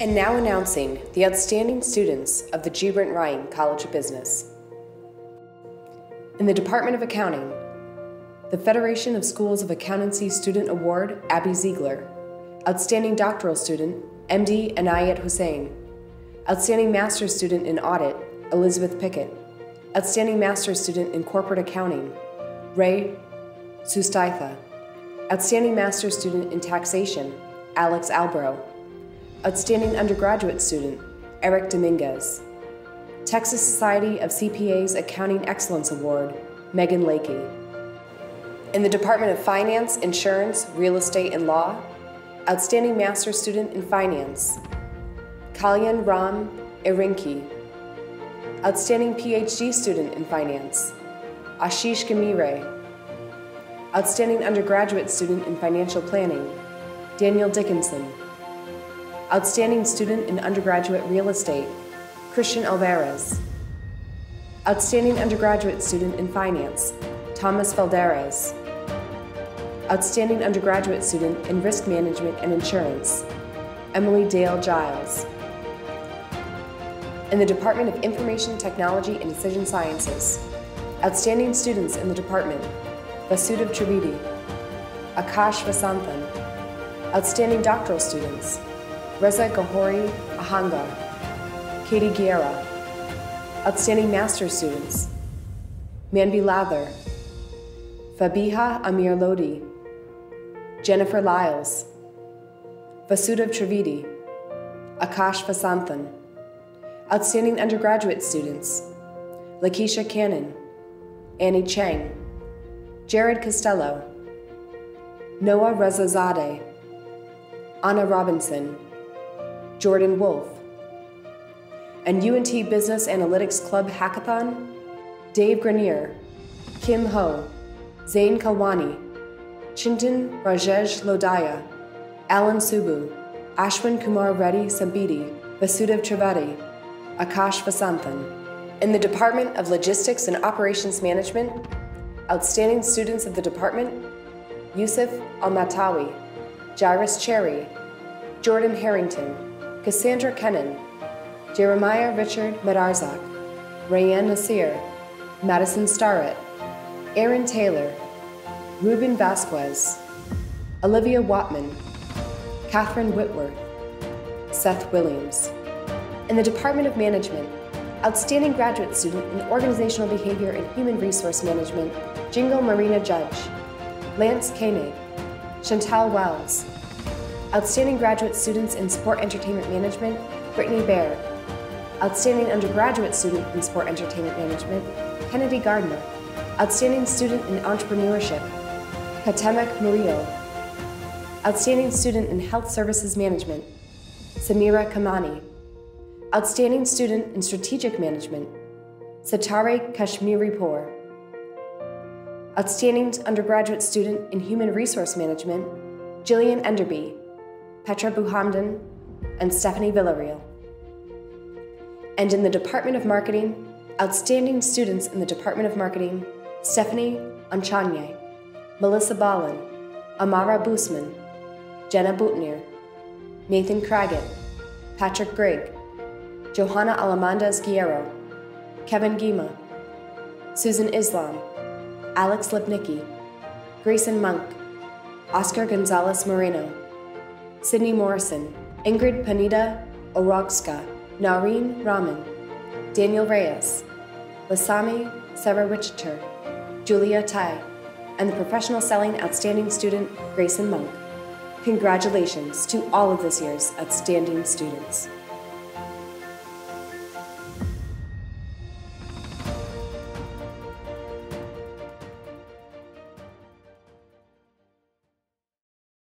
And now announcing the outstanding students of the G. Brint Ryan College of Business. In the Department of Accounting, the Federation of Schools of Accountancy Student Award, Abby Ziegler. Outstanding Doctoral Student, MD Anayat Hussein. Outstanding Master's Student in Audit, Elizabeth Pickett. Outstanding Master's Student in Corporate Accounting, Ray Sustaitha. Outstanding Master's Student in Taxation, Alex Albro. Outstanding Undergraduate Student, Eric Dominguez. Texas Society of CPAs Accounting Excellence Award, Megan Lakey. In the Department of Finance, Insurance, Real Estate, and Law, Outstanding Master's Student in Finance, Kalyan Ram Irinki. Outstanding PhD Student in Finance, Ashish Gamire. Outstanding Undergraduate Student in Financial Planning, Daniel Dickinson. Outstanding Student in Undergraduate Real Estate, Christian Alvarez. Outstanding Undergraduate Student in Finance, Thomas Valderez. Outstanding Undergraduate Student in Risk Management and Insurance, Emily Dale Giles. In the Department of Information Technology and Decision Sciences, Outstanding Students in the Department, Vasudev Trivedi, Akash Vasanthan. Outstanding Doctoral Students, Reza Gahori Ahanga, Katie Guerra. Outstanding Master's Students, Manvi Lather, Fabiha Amir Lodi, Jennifer Lyles, Vasudev Trivedi, Akash Vasanthan. Outstanding undergraduate students, Lakeisha Cannon, Annie Chang, Jared Costello, Noah Rezazadeh, Anna Robinson, Jordan Wolf, and UNT Business Analytics Club Hackathon, Dave Grenier, Kim Ho, Zain Kalwani, Chintan Rajesh Lodaya, Alan Subu, Ashwin Kumar Reddy Sambidi, Vasudev Trivedi, Akash Vasanthan. In the Department of Logistics and Operations Management, outstanding students of the department, Yusuf Almatawi, Jairus Cherry, Jordan Harrington, Cassandra Kennan, Jeremiah Richard Medarzak, Rayanne Nasir, Madison Starrett, Aaron Taylor, Ruben Vasquez, Olivia Watman, Catherine Whitworth, Seth Williams. In the Department of Management, outstanding graduate student in organizational behavior and human resource management, Jingle Marina Judge, Lance Koenig, Chantal Wells. Outstanding graduate students in sport entertainment management, Brittany Baird. Outstanding undergraduate student in sport entertainment management, Kennedy Gardner. Outstanding student in entrepreneurship, Katemek Murillo. Outstanding student in health services management, Samira Kamani. Outstanding student in strategic management, Satare Kashmiripur. Outstanding undergraduate student in human resource management, Jillian Enderby, Petra Buhamdan, and Stephanie Villarreal. And in the Department of Marketing, outstanding students in the Department of Marketing, Stephanie Anchanye, Melissa Ballin, Amara Boosman, Jenna Boutnier, Nathan Craggett, Patrick Grigg, Johanna Alamandas Guerrero, Kevin Gima, Susan Islam, Alex Lipnicki, Grayson Monk, Oscar Gonzalez Moreno, Sydney Morrison, Ingrid Panida Orogska, Nareen Raman, Daniel Reyes, Lasami Sarawichiter, Julia Tai, and the professional selling outstanding student Grayson Monk. Congratulations to all of this year's outstanding students.